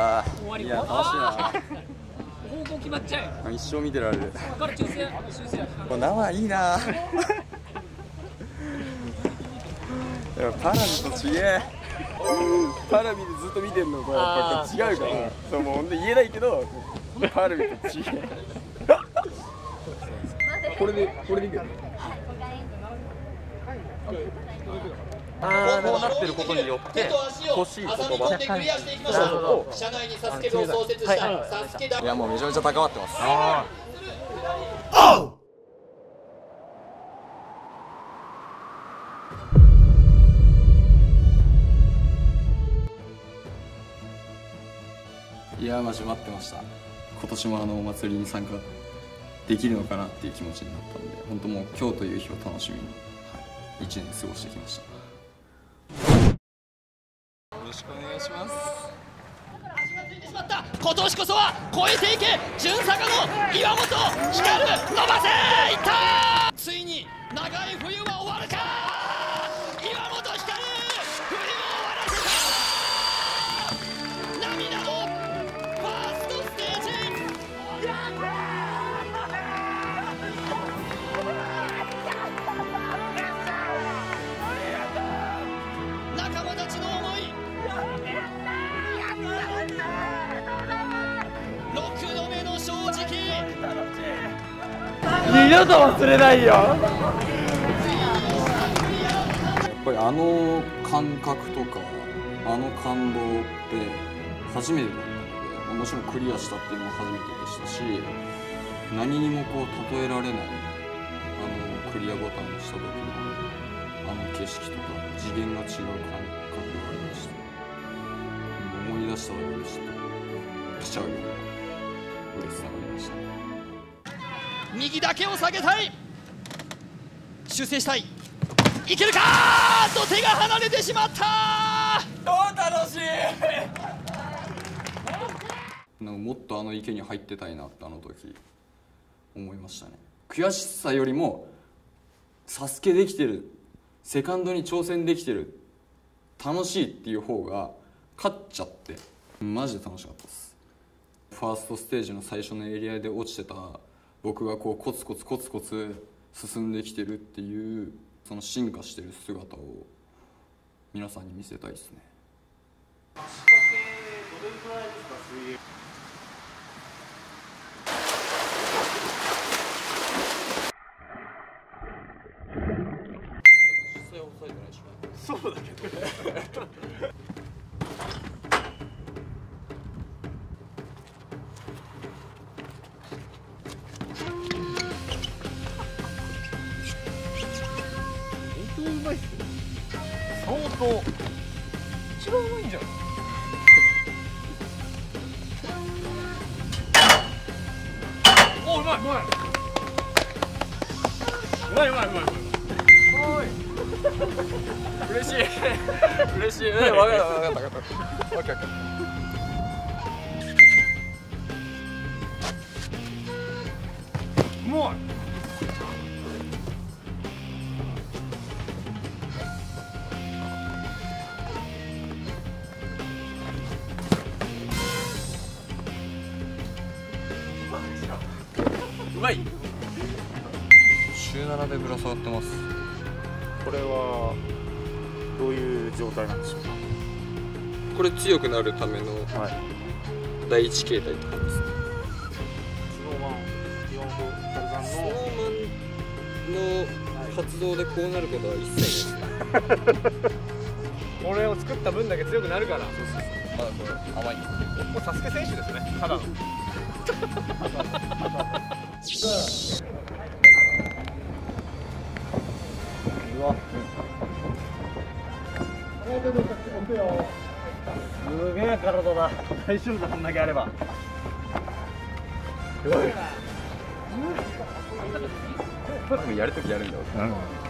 あ終わりいや楽しいな。方向決まっちゃう一生見てられる。ここから修正修正これ生いいな。パラビとちげえ。パラビでずっと見てんのとやっぱ違うから。そうもうほんと言えないけどパラビとちげえこれでこれでいくよ。あーこうなってることによって欲しい言葉を社内にサスケ部を創設したサスケだいやもうめちゃめちゃ高まってます。いやマジ待ってました。今年もあのお祭りに参加できるのかなっていう気持ちになったので本当もう今日という日を楽しみに、はい、1年過ごしてきました。よろしくお願いします。足がついてしまった。今年こそは超えていけ。順坂の岩本光。伸ばせいったついに長い冬は終わるか。二度と忘れないよ。やっぱりあの感覚とかあの感動って初めてだったのでもちろんクリアしたっていうのも初めてでしたし何にもこう例えられないあのクリアボタンを押した時のあの景色とか次元が違う感覚がありました。思い出しただけでちょっと来ちゃうような嬉しさがありました。右だけを下げたい。修正したい。いけるか？と手が離れてしまった。なんかもっとあの池に入ってたいなってあの時思いましたね。悔しさよりもサスケできてるセカンドに挑戦できてる楽しいっていう方が勝っちゃってマジで楽しかったです。ファーストステージの最初のエリアで落ちてた僕がこうコツコツコツコツ進んできてるっていうその進化してる姿を皆さんに見せたいですね。そうだけど。嬉しい。嬉しい。ね分かった分かった分かった。分かった分かった17でぶら下がってます。これはどういう状態なんでしょうか？これ強くなるための第一形態って感じですね、はいスノーマンの活動でこうなることは一切ないこれを作った分だけ強くなるから。そうそうそう。まだこれ甘いもうサスケ選手ですね。ただの。すげえ体だ。大丈夫だこんだけあれば。やるときやるんだよ。うん